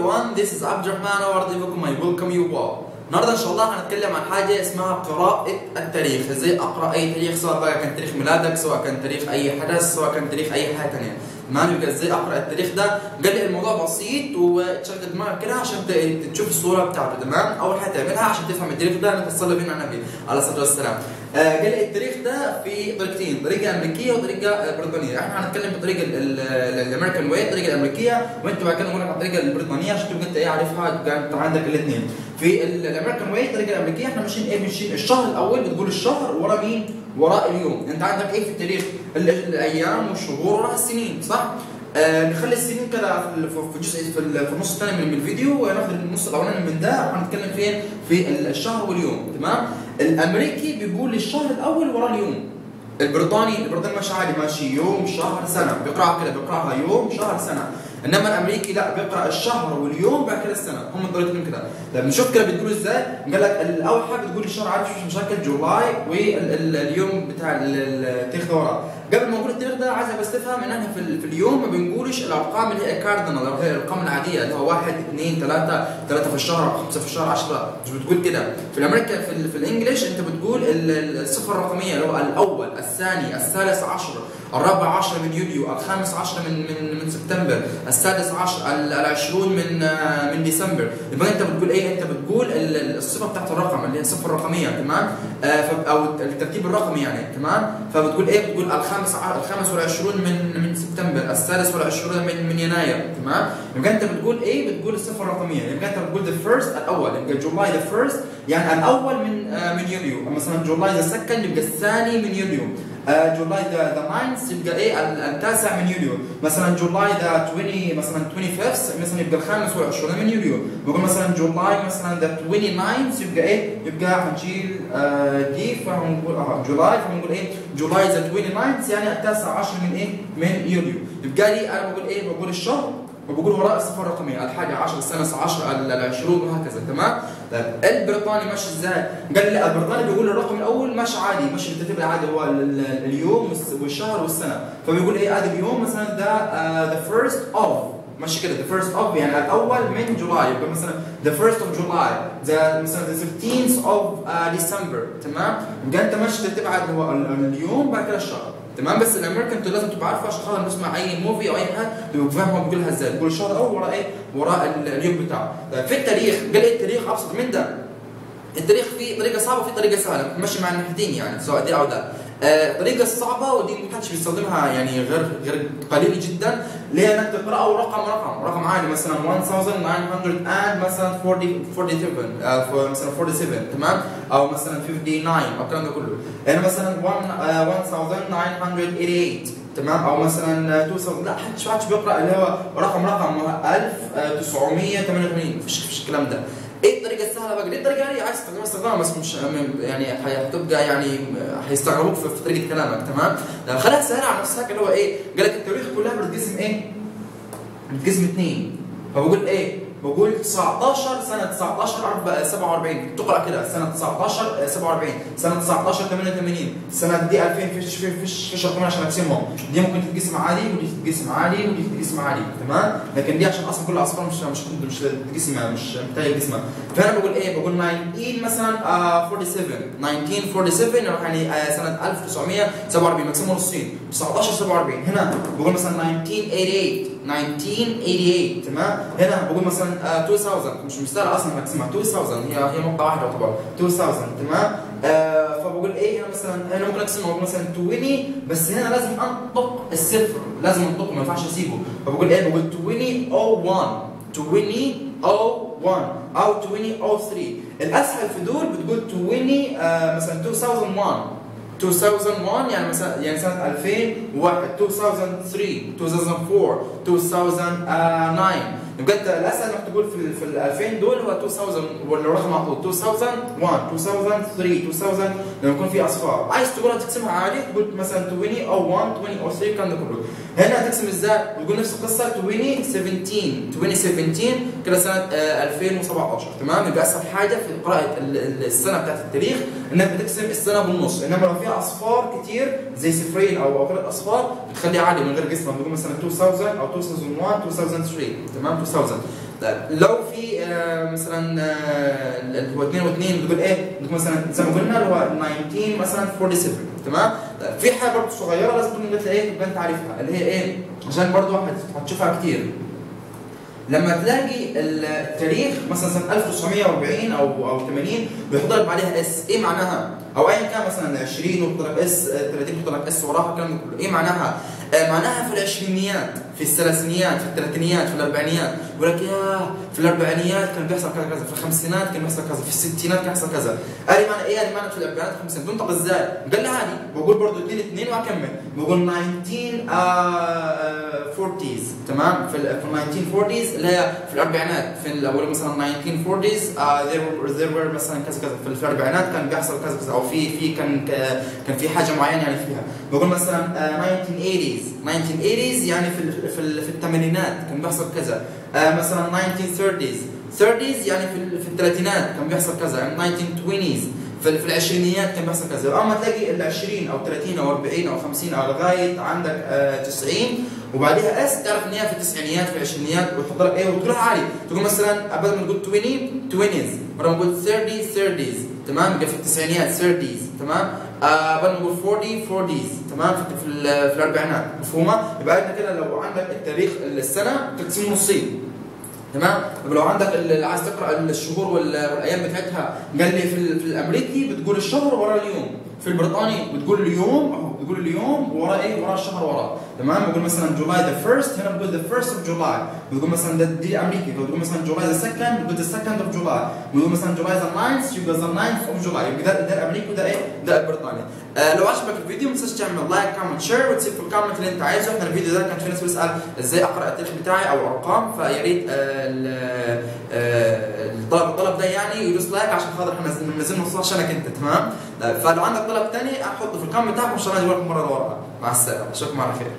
everyone, this is عبد الرحمن ورديفكم I welcome you all. النهارده إن شاء الله هنتكلم عن حاجة اسمها قراءة التاريخ، إزاي أقرأ أي تاريخ سواء كان تاريخ ميلادك، سواء كان تاريخ أي حدث، سواء كان تاريخ أي حاجة ثانية. تمام يبقى إزاي أقرأ التاريخ ده؟ قال لي الموضوع بسيط وتشغل دماغك كده عشان تشوف الصورة بتاعته تمام؟ أول حاجة تعملها عشان تفهم التاريخ ده انك تصلي بين على النبي عليه الصلاة والسلام. آه، قال لي التاريخ ده في طريقتين، طريقة أمريكية وطريقة آه، بريطانية، إحنا هنتكلم بالطريقة الأمريكان واي الطريقة الامريكيه وأنت بعد كده نقول لك على الطريقة البريطانية عشان تبقى أنت إيه عارفها أنت عندك الاثنين. في ال- الأمريكان واي الطريقة الامريكيه إحنا ماشيين إيه ماشيين الشهر الأول بتقول الشهر ورا مين؟ وراء اليوم، أنت عندك إيه في التاريخ؟ ال- الأيام والشهور وراء السنين صح؟ آه نخلي السنين كده في جزء في, ال- في النص الثاني من الفيديو وناخد النص الأولاني من ده وهنتكلم فين؟ في ال- الشهر واليوم تمام؟ الأمريكي بيقول الشهر الأول ورا اليوم البريطاني البريطاني ماشي عادي ماشي يوم شهر سنة بيقرأها كده بيقرأها يوم شهر سنة إنما الأمريكي لا بيقرأ الشهر واليوم بعد كده السنة. هم الطريقتين كده. لما نشوف كده بتقول إزاي؟ قال لك الأول حاجة بتقول الشهر عادي مش مشاكل July واليوم بتاع ال- ال- التاريخ ده وراه قبل ما نقول التاريخ ده عايزك بس تفهم إن إحنا في, في اليوم ما بنقولش الأرقام اللي هي كاردينال اللي هي الارقام العادية اللي هو واحد اثنين ثلاثة ثلاثة في الشهر خمسة في الشهر 10 مش بتقول كده. في الأمريكا في, في ال English أنت بتقول ال- ال- الصفة الرقمية اللي هو الأول الثاني الثالث عشر الرابع عشر من يوليو الخامس عشر من من من سبتمبر السادس عشر ال- العشرون من آه، من ديسمبر. يبقى أنت بتقول إيه؟ أنت بتقول ال- ال- الصفة بتاعت الرقم اللي هي الصفة الرقمية تمام؟ آه، أو الترتيب الرقمي يعني تمام؟ فبتقول إيه؟ بتقول الخامس ع- الخامس والعشرون من من سبتمبر السادس والعشرون من من يناير تمام؟ يبقى أنت بتقول إيه بتقول الصفه الرقمية. يبقى أنت بتقول the first الأول. يبقى July the first يعني الأول من آه، من يوليو مثلا July the second يبقى الثاني من يوليو جولاي ذا ذا 9 يبقى إيه؟ ال- التاسع من يوليو. مثلا جولاي ذا 20 مثلا 25 مثلا يبقى الخامس والعشرون من يوليو. بقول مثلا جولاي مثلا ذا 29 يبقى إيه؟ يبقى هنشيل آه، دي فهنقول آه جولاي فهنقول إيه؟ جولاي ذا 29 يعني التاسع عشر من إيه؟ من يوليو. يبقى لي أنا بقول إيه؟ بقول الشهر وبقول وراء الصفر الرقمية. الحاجة 10 السنة 10 ال 20 وهكذا تمام؟ طيب البريطاني ماشي إزاي؟ قال لي البريطاني بيقول الرقم الأول ماشي عادي ماشي بالترتيب العادي هو ال- ال- اليوم والشهر والسنة. فبيقول إيه ادي اليوم مثلا ده the first of ماشي كده the first of يعني الأول من July. يبقى مثلا the first of July the مثلا the 13th of December تمام؟ يبقى أنت ماشي ترتيب عادي هو ال- اليوم بعد كده الشهر. تمام؟ بس الأمريكان أنتوا لازم تبقى عارفة عشان خاطر نسمع أي movie أو أي حاجة تبقى فاهم هو بيقولها إزاي. بيقول الشهر الأول وراء إيه؟ وراء ال- اليوم بتاعه. طيب في التاريخ قال إيه التاريخ؟ أبسط من ده. التاريخ فيه طريقة صعبة وفي طريقة سهلة. ماشي مع الناحيتين يعني. سواء دي أو ده. آه، الطريقة الصعبه ودي ما حدش بيستخدمها يعني غير غير قليل جدا اللي هي إنك تقرأه رقم رقم. رقم عادي مثلا 1900 and مثلا 40 47 آه، مثلا 47 تمام؟ أو مثلا 59 أو الكلام ده كله يعني مثلا 1 آه، 1988 تمام أو مثلا 2000 لا حدش حدش بيقرأ اللي هو رقم رقم 1988 مفيش مفيش الكلام ده إيه الطريقة السهلة بقى؟ ليه الطريقة دي عايز تستخدمها استخدامها بس مش يعني هي- هتبقى يعني هيستغربوك في طريقة كلامك تمام؟ خليها سهلة على نفسك اللي هو إيه؟ قال لك التاريخ كلها بتتقسم إيه؟ بتتقسم اثنين فبقول إيه؟ بقول 19 سنة 19 أربعة- 47 تقرأ كده سنة 19 47 سنة 19 88 سنة دي 2000 فيش فيش فيش رقمين عشان أقسمهم دي ممكن تتقسم عادي ودي تتقسم عادي ودي تتقسم عادي تمام لكن دي عشان أصلا كلها أصفار مش مش مش تتقسم مش محتاجة تقسمها فأنا بقول إيه بقول 19 مثلا آه 47 1947 يعني آه سنة 1947 مقسمه نصين 19 47 هنا بقول مثلا 1988 1988 تمام؟ هنا بقول مثلا آه 2000 مش مستاهل أصلا اقسمها 2000 هي هي نقطة واحدة يعتبر. 2000 تمام؟ آه فبقول إيه هنا مثلا هنا ممكن أقسمها بقول مثلا 20 بس هنا لازم أنطق الصفر. لازم أنطقه ما ينفعش أسيبه. فبقول إيه بقول 2001 2001 أو 2003 الأسهل في دول بتقول 20 آه مثلا 2001 2001 يعني مثلا يعني سنة 2001 2003 2004 2009 انت الاسهل انك تقول في في ال 2000 دول هو 2000 ولا رقم طول 2001 2003 2000 لما يكون في أصفار. عايز تقولها تقسمها عادي؟ تقول مثلا 20 أو 1 20 أو 3 الكلام ده كله. هنا هتقسم إزاي؟ بتقول نفس القصة 2017 2017 كده سنة آه 2017 تمام؟ يبقى أسهل حاجة في قراءة ال- ال- السنة بتاعت التاريخ إنك بتقسم السنة بالنص. إنما لو فيها أصفار كتير زي صفرين أو أو ثلاث أصفار بتخليها عادي من غير قسمة. بتقول مثلا 2000 أو 2001 2003 تمام؟ 2000 طيب لو في آه، مثلا آه، اللي هو 2 و2 بتقول إيه؟ بتقول مثلا زي ما قلنا اللي هو 19 مثلا 47 تمام؟ طيب في حاجة برضه صغيرة لازم تكون إيه؟ تبقى انت عارفها اللي هي إيه؟ عشان برضه هت- هتشوفها كتير لما تلاقي التاريخ مثلا سنه 1940 أو أو 80 بيحط لك بعدها S إيه معناها؟ أو ايا كان مثلا 20 ويحط لك S 30 يحط لك S وراها الكلام ده كله إيه معناها؟ آه معناها في العشرينيات في الثلاثينيات في الثلاثينيات في الأربعينيات. يقول لك يا في الأربعينيات كان بيحصل كذا كذا. في الخمسينات كان بيحصل كذا. في الستينات كان بيحصل كذا. قال معنى إيه قال لي معنى في الأربعينات والخمسينات؟ تنطق إزاي؟ قال لي عادي بقول برضه 2 2 وأكمل. بقول 1940s تمام؟ في ال في 1940s اللي هي في الأربعينات. في الأول مثلا 1940s uh, there were مثلا كذا كذا. في- الأربعينات كان بيحصل كذا كذا. أو في في كان كان في حاجة معينة يعني فيها. بقول مثلا uh, 1980s 1980s يعني في في في الثمانينات كان بيحصل كذا. uh, مثلا 1930s 30s يعني في في الثلاثينات كان بيحصل كذا. يعني 1920s في في العشرينيات كان بيحصل كذا. اما تلاقي ال 20 أو 30 أو 40 أو 50 أو لغاية عندك آه 90 وبعدها اس تعرف إن هي في التسعينيات في العشرينيات وتحط لك إيه وتقولها عادي. تقول مثلا بدل ما تقول 20 20s بدل ما تقول 30 30s تمام؟ في التسعينيات 30s تمام؟ بدل ما نقول 40 40s تمام؟ في في, ال- في الأربعينات. مفهومة؟ يبقى أنت كده لو عندك التاريخ السنة تقسمه نصين. تمام؟ طب لو عندك اللي عايز تقرأ الشهور وال- والأيام بتاعتها قال لي في الأمريكي بتقول الشهر ورا اليوم. في البريطاني بتقول اليوم اهو بتقول اليوم ورا إيه؟ ورا الشهر وراه تمام؟ بقول مثلا July the first هنا بقول the first of July بتقول مثلا دي أمريكي. بتقول مثلا July the second بتقول the second of July بتقول مثلا July the 9 يبقى the 9 of July يبقى ده ده الامريكي وده إيه؟ ده البريطاني آه لو عجبك الفيديو ما تنساش تعمل like comment share وتسيب في ال comment اللي أنت عايزه. إحنا الفيديو ده كان في ناس بتسأل إزاي أقرأ التاريخ بتاعي أو ارقام فيا ريت آه آه، الطلب الطلب ده يعني يدوس like عشان خاطر إحنا منزلين مخصوص عشانك أنت. تمام؟ لا، فلو عندك طلب تاني أحطه في ال comment بتاعك وإن شاء الله لكم مرة ورقه مع السلامة. اشوفكم على خير.